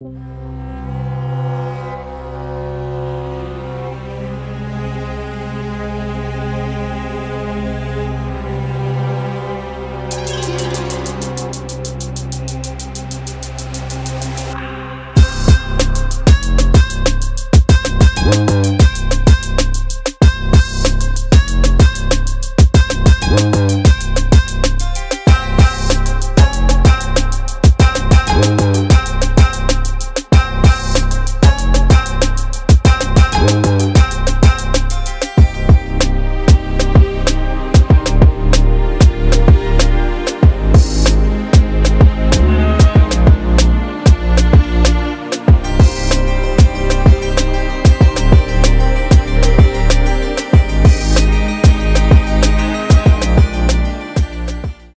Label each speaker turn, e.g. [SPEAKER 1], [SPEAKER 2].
[SPEAKER 1] you.